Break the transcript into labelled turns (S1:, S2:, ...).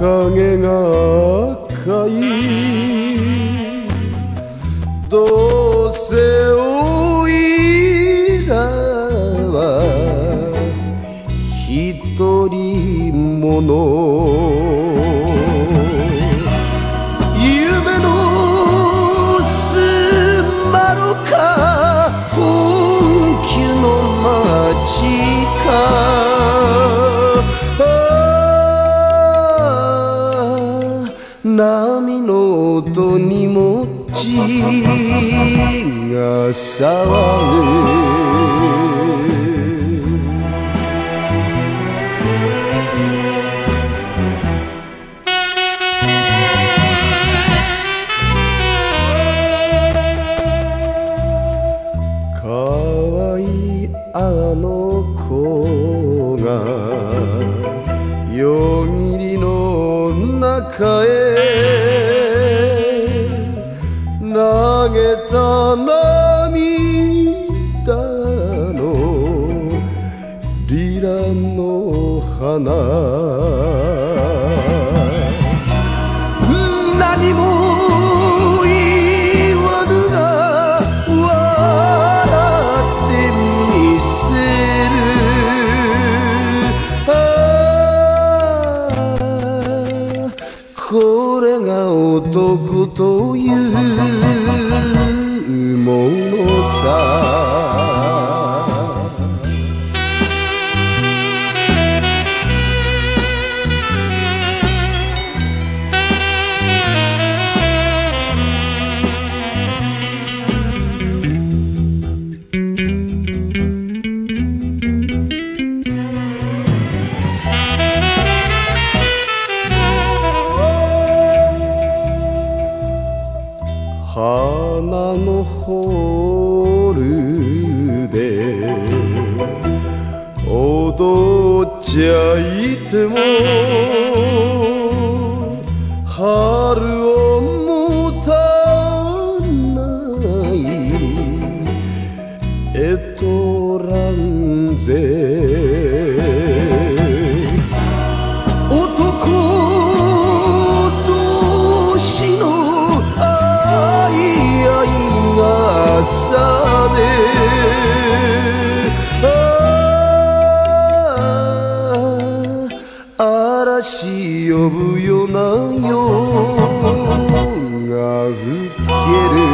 S1: 影が赤い。どうせおいらは一人者。音にもちが騒ぐ。かわいいあの子が夜霧の中へ。投げた涙のリラの花。これが男というもの花のホールで踊っちゃいても春を持たないエトランゼ。嵐呼ぶような夜が吹ける